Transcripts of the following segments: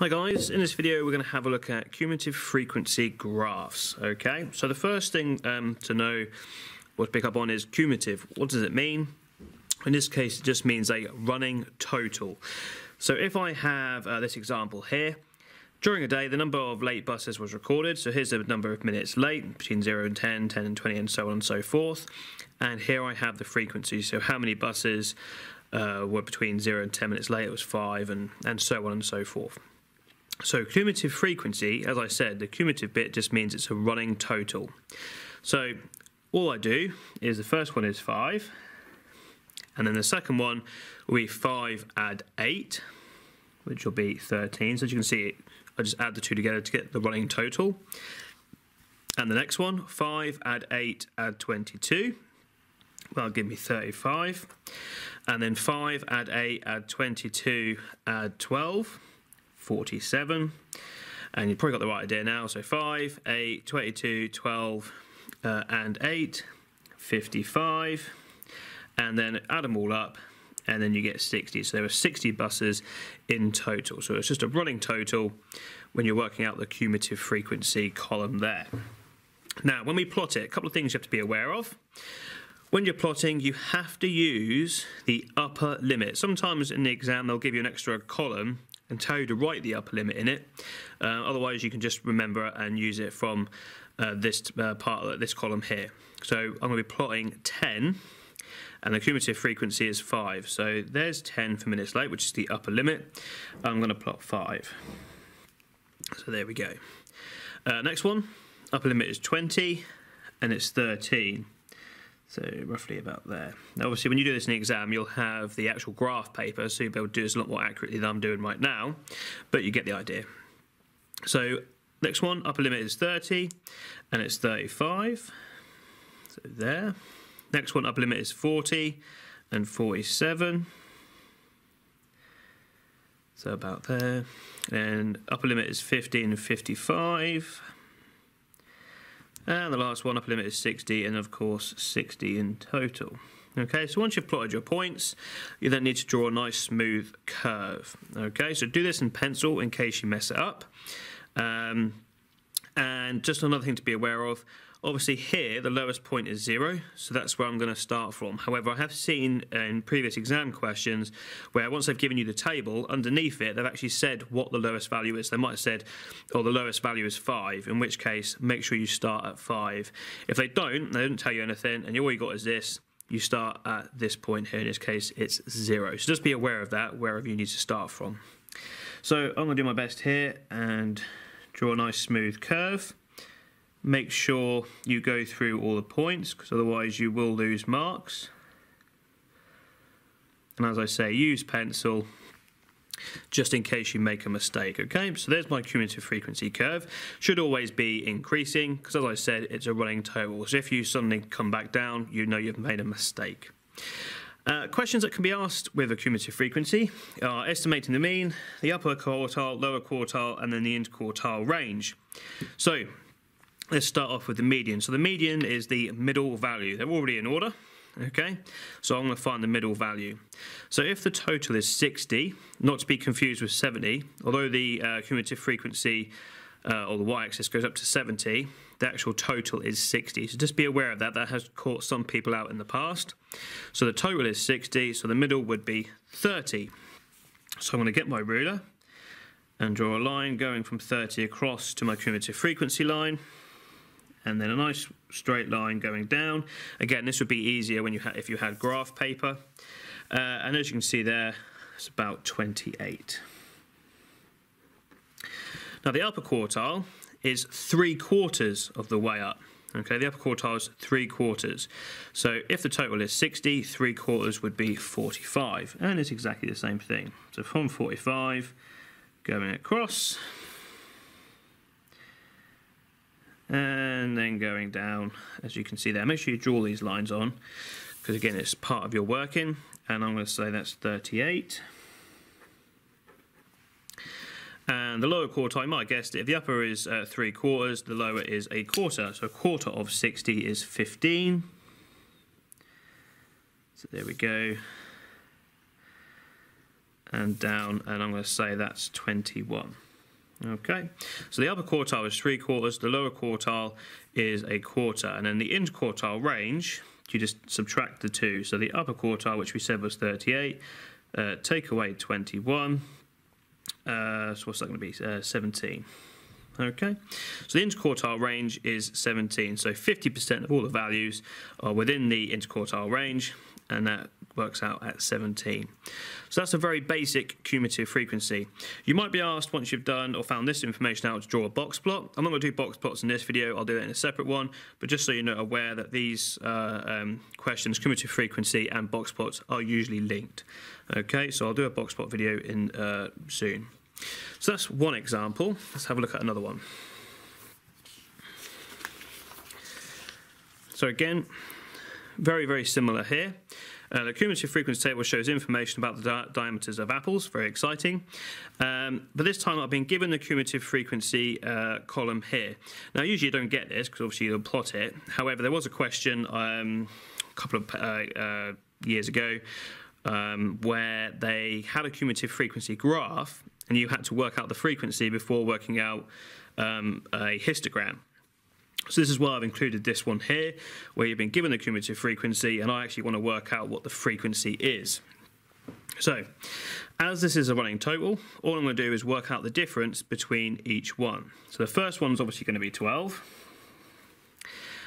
Hi guys, in this video we're going to have a look at cumulative frequency graphs. Okay, so the first thing um, to know or to pick up on is cumulative. What does it mean? In this case it just means a running total. So if I have uh, this example here, during a day, the number of late buses was recorded. So here's the number of minutes late between 0 and 10, 10 and 20, and so on and so forth. And here I have the frequency. So how many buses uh, were between 0 and 10 minutes late? It was 5, and, and so on and so forth. So cumulative frequency, as I said, the cumulative bit just means it's a running total. So all I do is the first one is 5, and then the second one will be 5 add 8, which will be 13. So as you can see, I just add the two together to get the running total. And the next one, 5 add 8 add 22. That'll give me 35. And then 5 add 8 add 22 add 12, 47. And you've probably got the right idea now. So 5, 8, 22, 12, uh, and 8, 55. And then add them all up and then you get 60. So there are 60 buses in total. So it's just a running total when you're working out the cumulative frequency column there. Now, when we plot it, a couple of things you have to be aware of. When you're plotting, you have to use the upper limit. Sometimes in the exam, they'll give you an extra column and tell you to write the upper limit in it. Uh, otherwise, you can just remember and use it from uh, this uh, part of this column here. So I'm going to be plotting 10 and the cumulative frequency is 5. So there's 10 for minutes late, which is the upper limit. I'm going to plot 5. So there we go. Uh, next one, upper limit is 20, and it's 13. So roughly about there. Now obviously when you do this in the exam, you'll have the actual graph paper, so you'll be able to do this a lot more accurately than I'm doing right now, but you get the idea. So next one, upper limit is 30, and it's 35. So there. Next one, upper limit is 40 and 47. So about there. And upper limit is 50 and 55. And the last one, upper limit is 60, and of course 60 in total. Okay, so once you've plotted your points, you then need to draw a nice smooth curve. Okay, so do this in pencil in case you mess it up. Um, and just another thing to be aware of, Obviously here the lowest point is zero, so that's where I'm going to start from. However, I have seen in previous exam questions where once they've given you the table, underneath it they've actually said what the lowest value is. They might have said, oh, the lowest value is five, in which case make sure you start at five. If they don't, they don't tell you anything, and all you got is this, you start at this point here. In this case, it's zero. So just be aware of that wherever you need to start from. So I'm going to do my best here and draw a nice smooth curve make sure you go through all the points because otherwise you will lose marks. And as I say, use pencil just in case you make a mistake, okay? So there's my cumulative frequency curve. Should always be increasing because as I said, it's a running total. So if you suddenly come back down, you know you've made a mistake. Uh, questions that can be asked with a cumulative frequency are estimating the mean, the upper quartile, lower quartile, and then the interquartile range. So Let's start off with the median. So the median is the middle value. They're already in order, okay? So I'm going to find the middle value. So if the total is 60, not to be confused with 70, although the uh, cumulative frequency uh, or the y-axis goes up to 70, the actual total is 60. So just be aware of that. That has caught some people out in the past. So the total is 60, so the middle would be 30. So I'm going to get my ruler and draw a line going from 30 across to my cumulative frequency line and then a nice straight line going down. Again, this would be easier when you if you had graph paper. Uh, and as you can see there, it's about 28. Now the upper quartile is three quarters of the way up. Okay, the upper quartile is three quarters. So if the total is 60, three quarters would be 45. And it's exactly the same thing. So from 45, going across, and then going down as you can see there make sure you draw these lines on because again it's part of your working and I'm going to say that's 38 and the lower quarter I might it, if the upper is uh, 3 quarters, the lower is a quarter. So a quarter of 60 is 15. So there we go. And down, and I'm going to say that's 21. Okay, so the upper quartile is three quarters, the lower quartile is a quarter, and then the interquartile range, you just subtract the two. So the upper quartile, which we said was 38, uh, take away 21, uh, so what's that going to be? Uh, 17. Okay, so the interquartile range is 17. So 50% of all the values are within the interquartile range, and that works out at 17. So that's a very basic cumulative frequency. You might be asked once you've done or found this information out to draw a box plot. I'm not going to do box plots in this video, I'll do it in a separate one, but just so you're aware that these uh, um, questions, cumulative frequency and box plots, are usually linked. Okay, so I'll do a box plot video in uh, soon. So that's one example. Let's have a look at another one. So again, very, very similar here. Uh, the cumulative frequency table shows information about the di diameters of apples, very exciting. Um, but this time I've been given the cumulative frequency uh, column here. Now usually you don't get this because obviously you'll plot it. However, there was a question um, a couple of uh, uh years ago um, where they had a cumulative frequency graph and you had to work out the frequency before working out um, a histogram. So this is why I've included this one here, where you've been given the cumulative frequency, and I actually want to work out what the frequency is. So, as this is a running total, all I'm going to do is work out the difference between each one. So the first one's obviously going to be 12.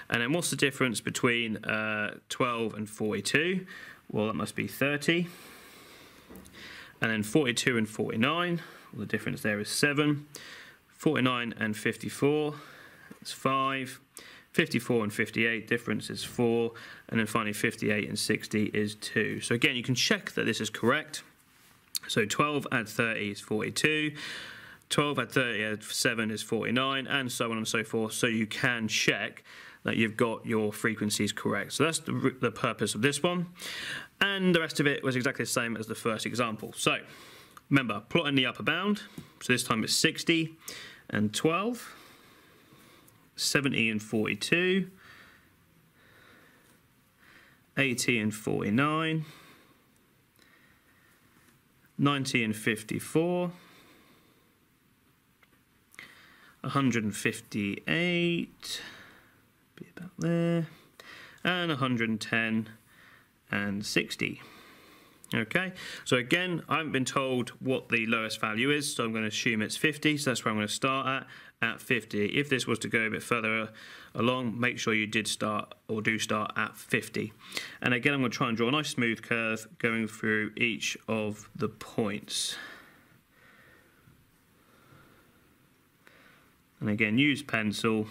And then what's the difference between uh, 12 and 42? Well, that must be 30. And then 42 and 49, well, the difference there is 7. 49 and 54, that's 5. 54 and 58, difference is 4. And then finally 58 and 60 is 2. So again, you can check that this is correct. So 12 add 30 is 42. 12 add 30 add 7 is 49, and so on and so forth. So you can check that you've got your frequencies correct. So that's the, the purpose of this one. And the rest of it was exactly the same as the first example. So remember, plotting the upper bound. So this time it's 60 and 12, 70 and 42, 80 and 49, 90 and 54, 158, be about there, and 110 and 60. Okay, so again, I haven't been told what the lowest value is, so I'm going to assume it's 50, so that's where I'm going to start at, at 50. If this was to go a bit further uh, along, make sure you did start or do start at 50. And again, I'm going to try and draw a nice smooth curve going through each of the points. And again, use pencil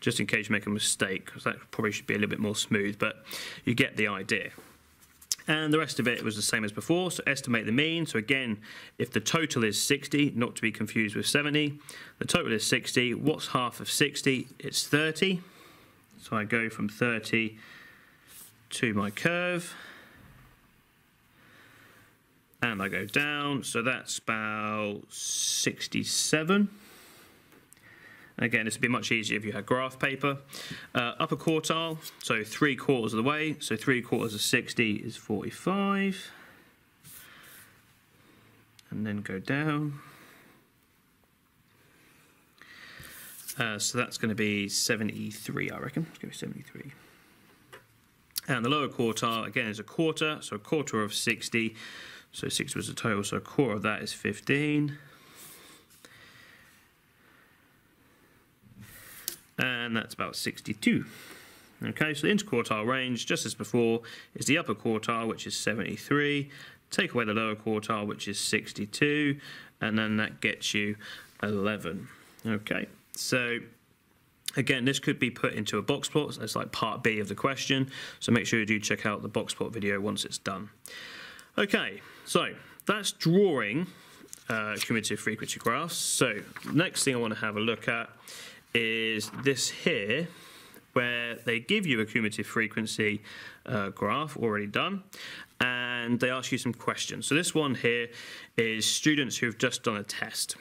just in case you make a mistake, because that probably should be a little bit more smooth, but you get the idea. And the rest of it was the same as before, so estimate the mean. So again, if the total is 60, not to be confused with 70, the total is 60. What's half of 60? It's 30. So I go from 30 to my curve. And I go down, so that's about 67. Again, this would be much easier if you had graph paper. Uh, upper quartile, so three quarters of the way. So three quarters of 60 is 45. And then go down. Uh, so that's going to be 73, I reckon. Let's go 73. And the lower quartile, again, is a quarter. So a quarter of 60. So 60 was the total, so a quarter of that is 15. And that's about 62. Okay, so the interquartile range, just as before, is the upper quartile, which is 73. Take away the lower quartile, which is 62, and then that gets you 11. Okay, so again, this could be put into a box plot. So that's like part B of the question. So make sure you do check out the box plot video once it's done. Okay, so that's drawing uh, cumulative frequency graphs. So next thing I want to have a look at is this here, where they give you a cumulative frequency uh, graph already done, and they ask you some questions. So this one here is students who've just done a test.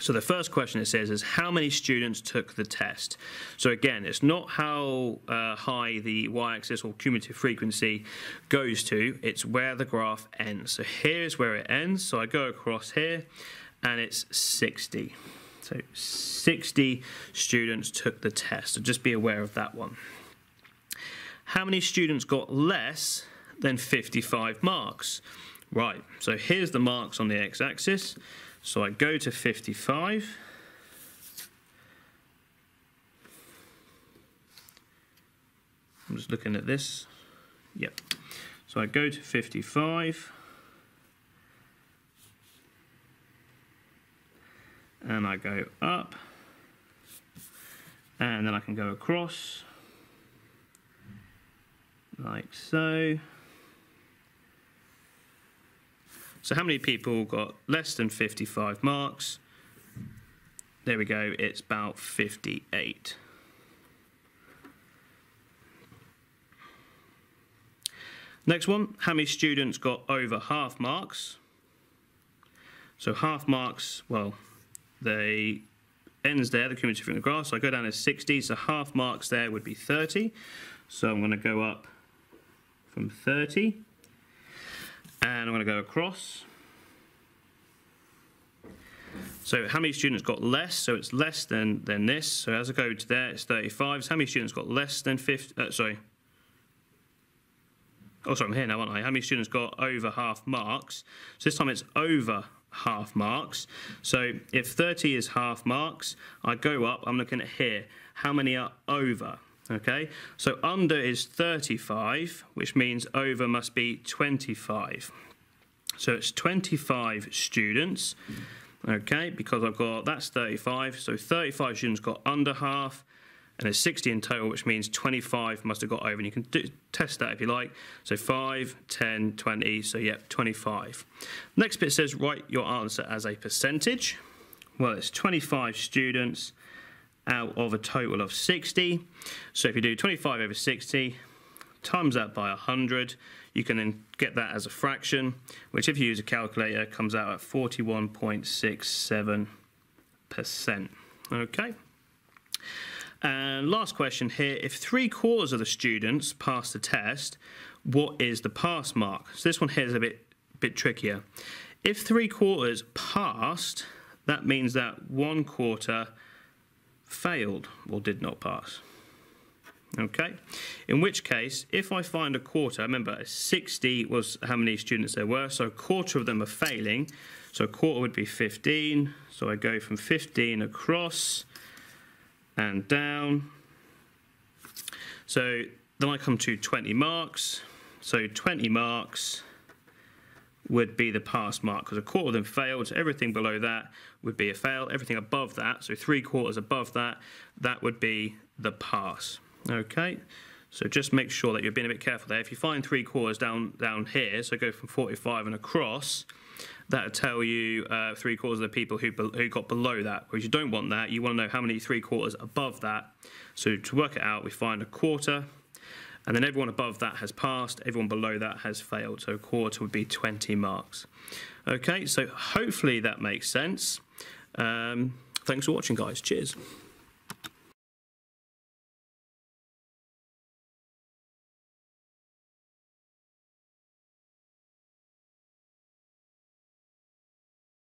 So the first question it says is how many students took the test? So again, it's not how uh, high the y-axis or cumulative frequency goes to, it's where the graph ends. So here's where it ends. So I go across here and it's 60. So 60 students took the test, so just be aware of that one. How many students got less than 55 marks? Right, so here's the marks on the x-axis. So I go to 55. I'm just looking at this. Yep. So I go to 55. And I go up. And then I can go across. Like so. So how many people got less than 55 marks? There we go, it's about 58. Next one, how many students got over half marks? So half marks, well, they ends there, the cumulative from the graph. So I go down to 60, so half marks there would be 30. So I'm going to go up from 30, and I'm going to go across. So how many students got less? So it's less than, than this. So as I go to there, it's 35. So how many students got less than 50? Uh, sorry, Oh, sorry, I'm here now, aren't I? How many students got over half marks? So this time it's over half marks. So if 30 is half marks, I go up, I'm looking at here. How many are over? Okay, so under is 35, which means over must be 25. So it's 25 students, okay, because I've got, that's 35, so 35 students got under half, and there's 60 in total, which means 25 must have got over. And you can do, test that if you like. So 5, 10, 20, so yep, 25. Next bit says write your answer as a percentage. Well, it's 25 students out of a total of 60. So if you do 25 over 60, times that by 100, you can then get that as a fraction, which if you use a calculator comes out at 41.67%. Okay. And last question here, if three quarters of the students pass the test, what is the pass mark? So this one here is a bit, bit trickier. If three quarters passed, that means that one quarter failed or did not pass. Okay, in which case, if I find a quarter, remember 60 was how many students there were, so a quarter of them are failing, so a quarter would be 15, so I go from 15 across, and down. So then I come to 20 marks. So 20 marks would be the pass mark because a quarter of them failed. So everything below that would be a fail. Everything above that, so three quarters above that, that would be the pass. Okay, so just make sure that you're being a bit careful there. If you find three quarters down down here, so go from 45 and across, that'll tell you uh, three quarters of the people who, who got below that. Whereas you don't want that, you want to know how many three quarters above that. So to work it out, we find a quarter, and then everyone above that has passed, everyone below that has failed. So a quarter would be 20 marks. Okay, so hopefully that makes sense. Um, thanks for watching, guys. Cheers.